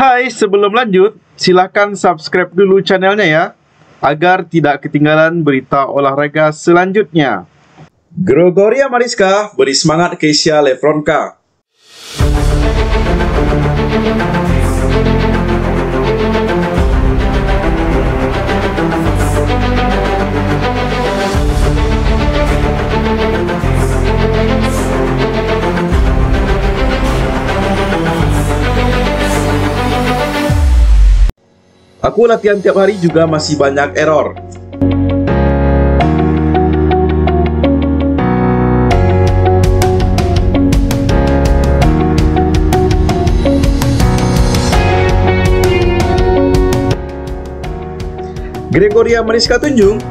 Hai, sebelum lanjut, silakan subscribe dulu channelnya ya, agar tidak ketinggalan berita olahraga selanjutnya. Gregoria Mariska beri semangat Keisha Lefronka. Aku latihan tiap hari juga masih banyak error. Gregoria Mariska Tunjung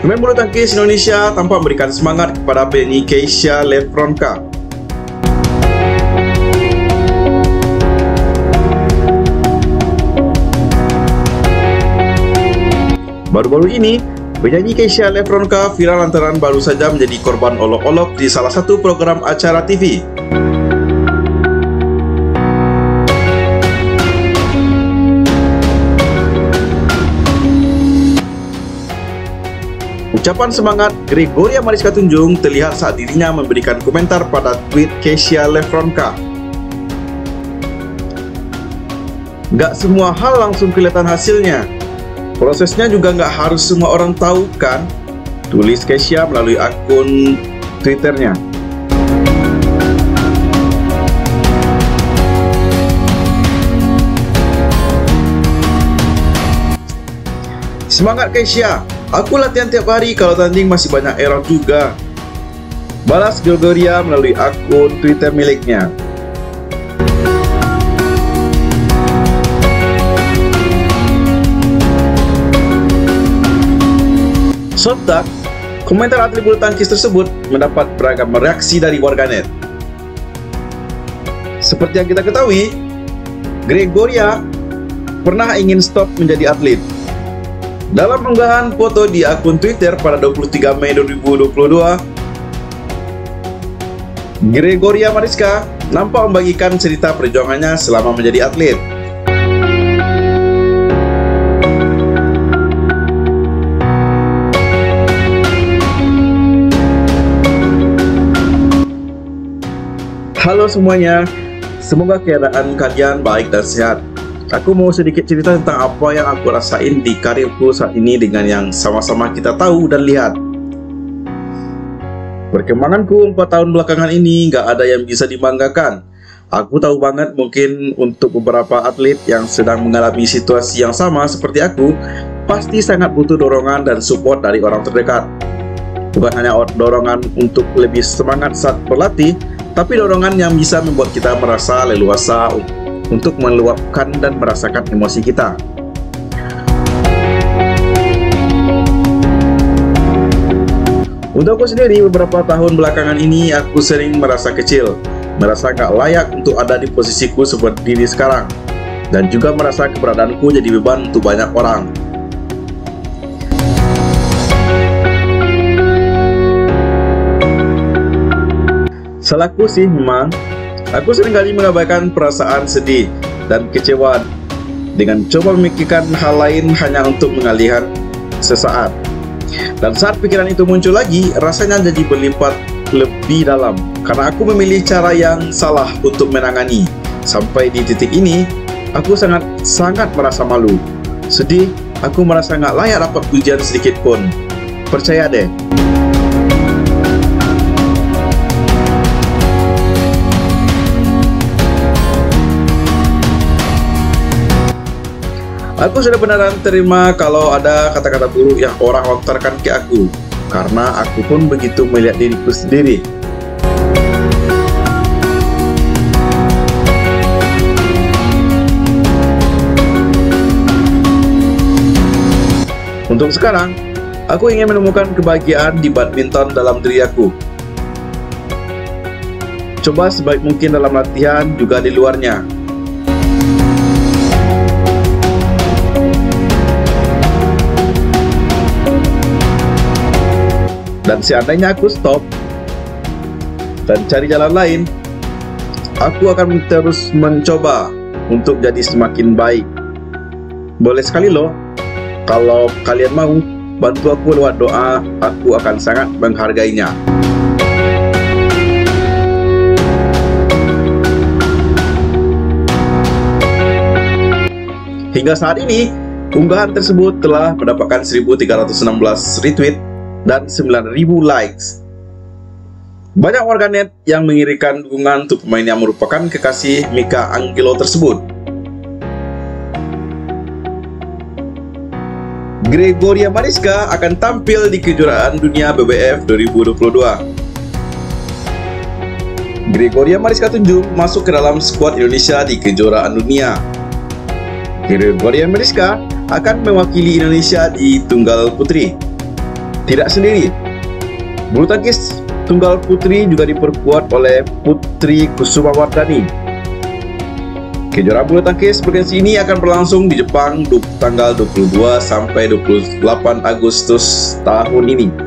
Pemain bulu tangkis Indonesia tampak memberikan semangat kepada penyanyi Keisha Lefronka Baru-baru ini, penyanyi Keisha Lefronka viral lantaran baru saja menjadi korban olok-olok di salah satu program acara TV. Ucapan semangat Gregoria Mariska Tunjung terlihat saat dirinya memberikan komentar pada tweet Keisha Lefronka. Gak semua hal langsung kelihatan hasilnya, Prosesnya juga nggak harus semua orang tahu kan? Tulis Kesia melalui akun Twitternya. Semangat Kesia, aku latihan tiap hari kalau tanding masih banyak error juga. Balas Gregoria melalui akun Twitter miliknya. Sontak, komentar atlet bulu tangkis tersebut mendapat beragam reaksi dari warganet. Seperti yang kita ketahui, Gregoria pernah ingin stop menjadi atlet. Dalam unggahan foto di akun Twitter pada 23 Mei 2022, Gregoria Mariska nampak membagikan cerita perjuangannya selama menjadi atlet. Halo semuanya, semoga keadaan kalian baik dan sehat. Aku mau sedikit cerita tentang apa yang aku rasain di karirku saat ini dengan yang sama-sama kita tahu dan lihat. Perkembanganku 4 tahun belakangan ini gak ada yang bisa dibanggakan. Aku tahu banget mungkin untuk beberapa atlet yang sedang mengalami situasi yang sama seperti aku, pasti sangat butuh dorongan dan support dari orang terdekat. Bukan hanya dorongan untuk lebih semangat saat berlatih, tapi dorongan yang bisa membuat kita merasa leluasa untuk meluapkan dan merasakan emosi kita. Untuk aku sendiri, beberapa tahun belakangan ini aku sering merasa kecil, merasa gak layak untuk ada di posisiku seperti diri sekarang, dan juga merasa keberadaanku jadi beban untuk banyak orang. Salahku sih memang, aku sering kali mengabaikan perasaan sedih dan kecewa dengan coba memikirkan hal lain hanya untuk mengalihkan sesaat. Dan saat pikiran itu muncul lagi, rasanya jadi berlipat lebih dalam karena aku memilih cara yang salah untuk menangani. Sampai di titik ini, aku sangat sangat merasa malu. Sedih, aku merasa nggak layak dapat pujian sedikit pun. Percaya deh. Aku sudah beneran terima kalau ada kata-kata buruk yang orang lontarkan ke aku, karena aku pun begitu melihat diriku sendiri. Untuk sekarang, aku ingin menemukan kebahagiaan di badminton dalam diri aku. Coba sebaik mungkin dalam latihan juga di luarnya, Dan seandainya aku stop dan cari jalan lain, aku akan terus mencoba untuk jadi semakin baik. Boleh sekali loh, kalau kalian mau bantu aku lewat doa, aku akan sangat menghargainya. Hingga saat ini, unggahan tersebut telah mendapatkan 1316 retweet dan 9000 likes. Banyak warganet yang mengirimkan dukungan untuk pemain yang merupakan kekasih Mika Angelo tersebut. Gregoria Mariska akan tampil di kejuaraan dunia BBF 2022. Gregoria Mariska Tunjung masuk ke dalam skuad Indonesia di kejuaraan dunia. Gregoria Mariska akan mewakili Indonesia di tunggal putri. Tidak sendiri, bulu tangkis Tunggal putri juga diperkuat oleh Putri Kusuma Wardani. Kejuaraan bulu tangkis bergensi ini akan berlangsung di Jepang tanggal 22 sampai 28 Agustus tahun ini.